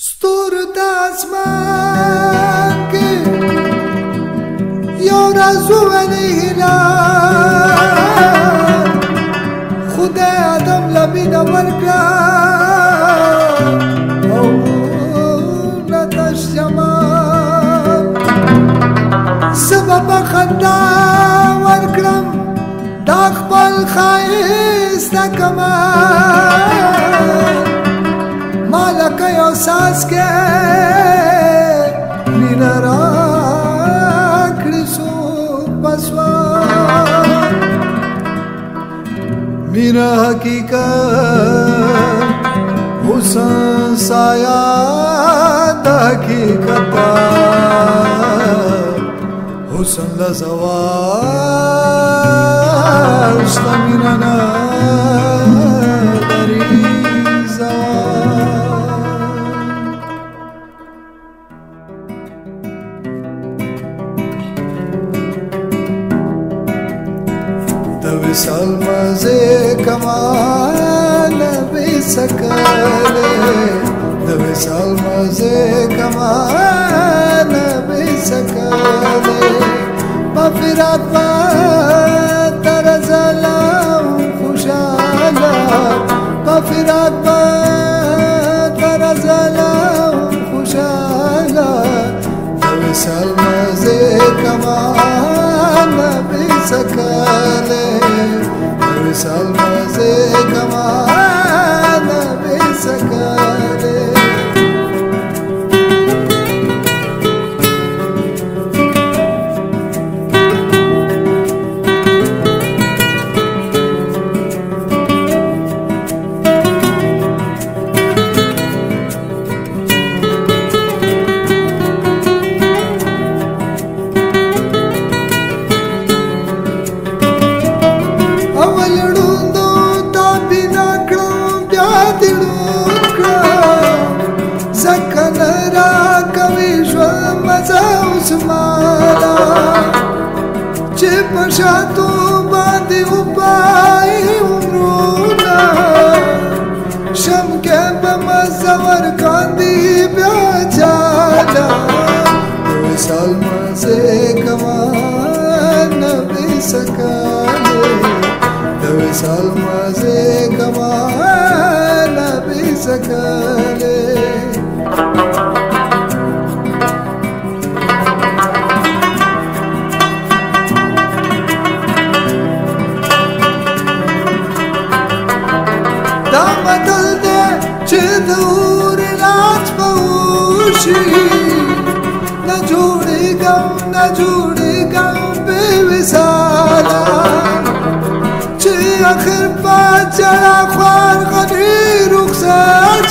ستور د اسمان کې یو راز ولیلا خدای آدم لبینه ورکړه او نتش جما سبب خندا ورکړم دا خپل خایسته کمال lakajo saske ni na rakli su paswa mera hakikat हुसन साया हकीकत हुसन लजवा उस्ता मिना salmaze kamana bisakal dabe salmaze kamana bisakal pa firatla salva se cava विसालवार न पी सके विसाल पी सघे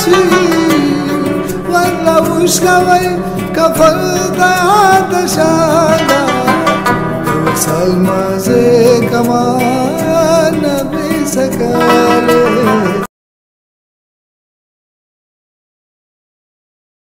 عشقي ولا وش كفرت